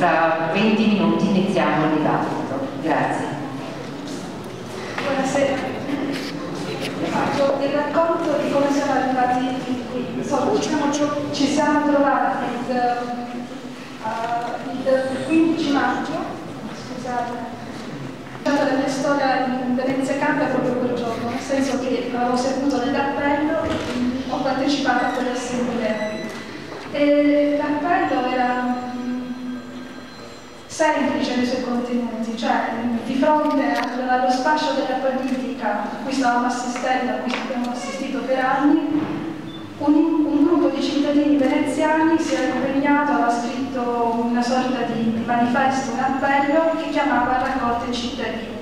fra 20 minuti iniziamo il dibattito. Grazie. Buonasera. Faccio il racconto di come siamo arrivati qui. Insomma, diciamo, ci siamo trovati il, uh, il 15 maggio, scusate, la mia storia in Venezia cambia proprio quel giorno, nel senso che avevo seduto nell'appello e ho partecipato a quell'assemblea. E semplice nei suoi contenuti, cioè di fronte allo spaccio della politica a cui stavamo assistendo, a cui abbiamo assistito per anni, un, un, gruppo di cittadini veneziani si era impegnato, aveva scritto una sorta di, manifesto, un appello che chiamava raccolte cittadini.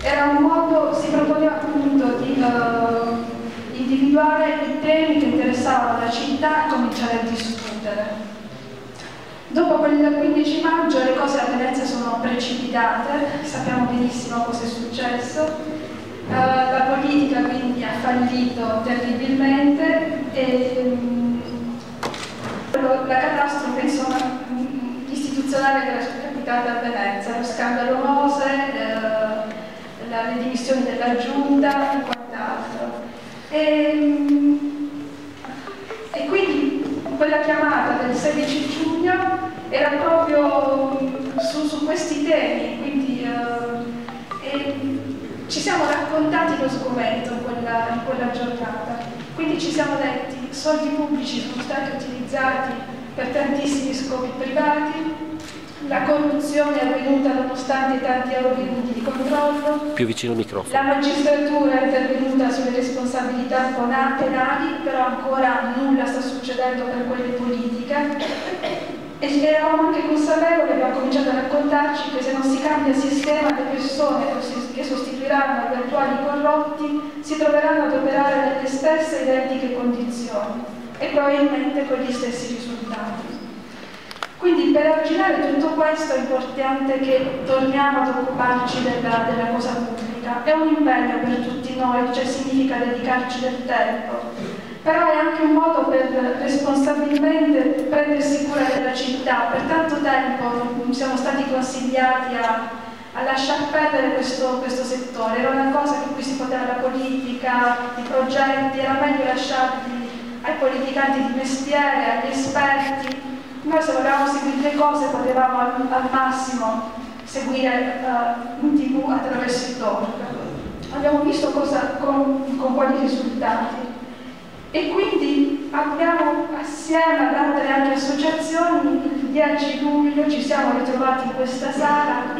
Era un modo, si proponeva appunto di uh, individuare i temi che interessavano la città e cominciare a discutere. Dopo quel 15 maggio le cose a Venezia sono precipitate, sappiamo benissimo cosa è successo, Uh, la politica quindi ha fallito terribilmente e um, la catastrofe insomma, istituzionale che era capitata a Venezia, lo scandalo Mose, uh, la, le dimissioni della giunta e quant'altro. Era proprio su, su questi temi, quindi uh, ci siamo raccontati lo sgomento in quella, in quella giornata, quindi ci siamo detti soldi pubblici sono stati utilizzati per tantissimi scopi privati, la corruzione è avvenuta nonostante tanti venuti di controllo. Più vicino al microfono. La magistratura è intervenuta sulle responsabilità penali, però ancora nulla sta succedendo per quelle politiche. E eravamo anche consapevoli, abbiamo cominciato a raccontarci che se non si cambia il sistema, le persone che sostituiranno gli attuali corrotti si troveranno ad operare nelle stesse identiche condizioni e probabilmente con gli stessi risultati. Quindi per arginare tutto questo è importante che torniamo ad occuparci della, della cosa pubblica. È un impegno per tutti noi, cioè significa dedicarci del tempo, però è anche un modo per responsabilmente prendersi cura della città. Per tanto tempo siamo stati consigliati a, a lasciar perdere questo, questo, settore, era una cosa che cui si poteva la politica, i progetti, era meglio lasciarli ai politicanti di mestiere, agli esperti, noi se volevamo seguire le cose potevamo al, al massimo seguire uh, in tv attraverso il talk. Abbiamo visto cosa, con, con quali risultati. E quindi abbiamo assieme ad altre anche associazioni il 10 luglio ci siamo ritrovati in questa sala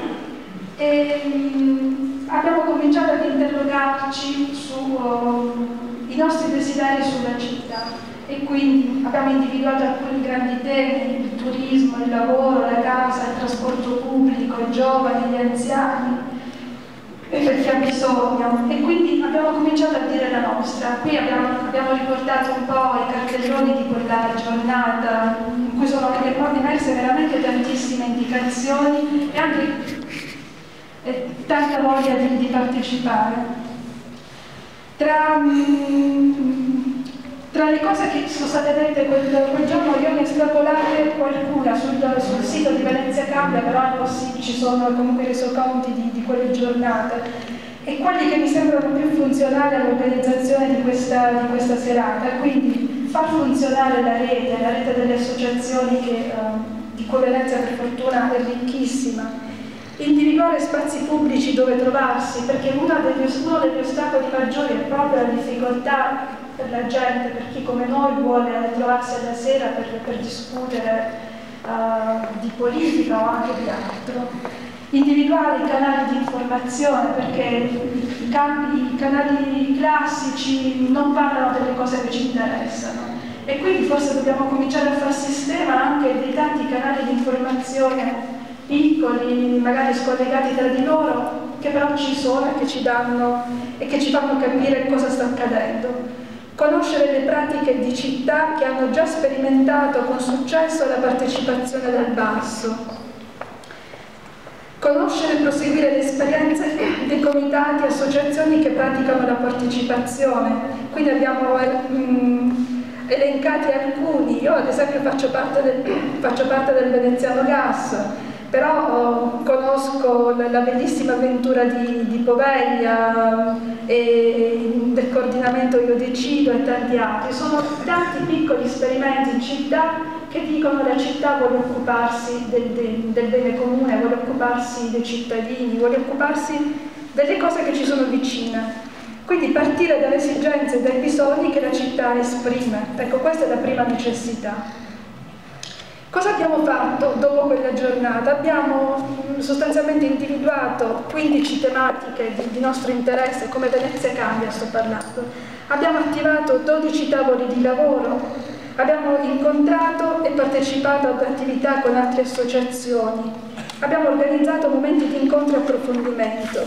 e um, abbiamo cominciato ad interrogarci sui uh, nostri desideri sulla città. E quindi abbiamo individuato alcuni grandi temi, il turismo, il lavoro, la casa, il trasporto pubblico, i giovani, gli anziani, per chi ha bisogno. E quindi abbiamo cominciato a dire la nostra. Qui abbiamo, abbiamo riportato un po' i cartelloni di quella giornata in cui sono emerse veramente tantissime indicazioni e anche e tanta voglia di, di partecipare. Tra, mm, tra le cose che sono state dette quel, quel giorno io ne ho estrapolate qualcuna sul, sul, sito di Venezia Cambia, però ci sono comunque i resoconti di, di quelle giornate. E quelli che mi sembrano più funzionali all'organizzazione di di questa serata, quindi far funzionare la rete, la rete delle associazioni che, uh, di cui Venezia per fortuna è ricchissima, individuare spazi pubblici dove trovarsi, perché uno degli ostacoli maggiori è proprio la difficoltà per la gente, per chi come noi vuole trovarsi alla sera per, per discutere uh, di politica o anche di altro. Individuare i canali di informazione perché i, campi, i canali classici non parlano delle cose che ci interessano e quindi forse dobbiamo cominciare a far sistema anche dei tanti canali di informazione piccoli, magari scollegati tra di loro, che però ci sono e che ci danno e che ci fanno capire cosa sta accadendo conoscere le pratiche di città che hanno già sperimentato con successo la partecipazione del basso, conoscere e proseguire le esperienze dei comitati e associazioni che praticano la partecipazione. Quindi abbiamo mm, elencati alcuni, io ad esempio faccio parte del, faccio parte del Veneziano Gas, però oh, conosco la, bellissima avventura di, di Poveglia e del coordinamento Io Decido e tanti altri. Sono tanti piccoli esperimenti in città che dicono che la città vuole occuparsi del, del bene comune, vuole occuparsi dei cittadini, vuole occuparsi delle cose che ci sono vicine. Quindi partire dalle esigenze e dai bisogni che la città esprime. Ecco, questa è la prima necessità. Cosa abbiamo fatto dopo quella giornata? Abbiamo mm, sostanzialmente individuato 15 tematiche di, di, nostro interesse, come Venezia cambia sto parlando. Abbiamo attivato 12 tavoli di lavoro, abbiamo incontrato e partecipato ad attività con altre associazioni, abbiamo organizzato momenti di incontro e approfondimento.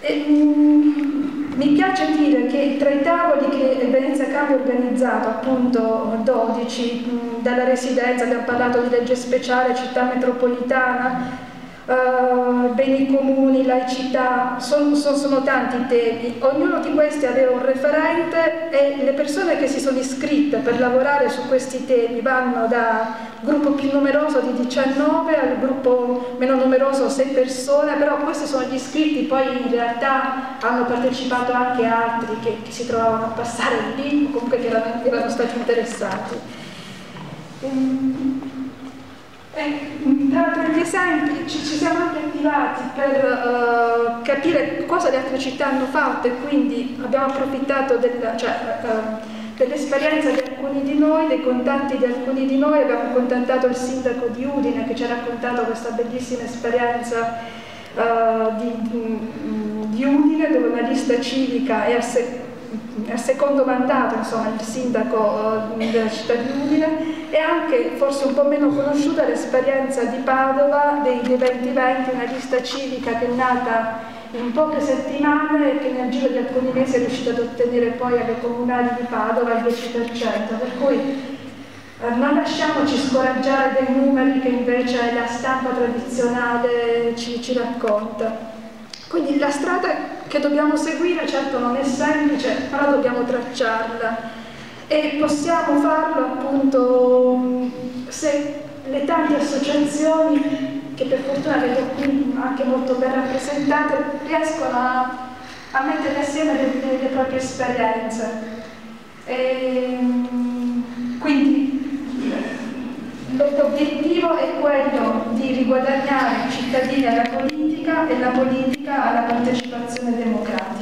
E, mm, mi piace dire che tra i tavoli che Venezia Cambio ha organizzato, appunto 12, dalla residenza abbiamo parlato di legge speciale, città metropolitana, uh, beni comuni, laicità, sono, sono, sono tanti temi, ognuno di questi aveva un referente e le persone che si sono iscritte per lavorare su questi temi vanno da gruppo più numeroso di 19 al gruppo meno numeroso 6 persone, però questi sono gli iscritti, poi in realtà hanno partecipato anche altri che, che si trovavano a passare lì comunque che erano, erano stati interessati. Um, eh, tra gli esempi ci, ci, siamo anche attivati per uh, capire cosa le altre città hanno fatto e quindi abbiamo approfittato del, cioè, uh, dell'esperienza di alcuni di noi, dei contatti di alcuni di noi, abbiamo contattato il sindaco di Udine che ci ha raccontato questa bellissima esperienza uh, di, di, Udine dove una lista civica è a se al secondo mandato insomma, il sindaco eh, della città di Udine e anche forse un po' meno conosciuta l'esperienza di Padova dei 2020, una lista civica che è nata in poche settimane e che nel giro di alcuni mesi è riuscita ad ottenere poi alle comunali di Padova il 10%, per cui eh, non lasciamoci scoraggiare dei numeri che invece la stampa tradizionale ci, ci racconta. Quindi la strada che dobbiamo seguire certo non è semplice, però dobbiamo tracciarla e possiamo farlo appunto se le tante associazioni che per fortuna vedo qui anche molto ben rappresentate riescono a, a mettere assieme le, le, le proprie esperienze. E, quindi L'obiettivo è quello di riguadagnare i cittadini alla politica e la politica alla partecipazione democratica.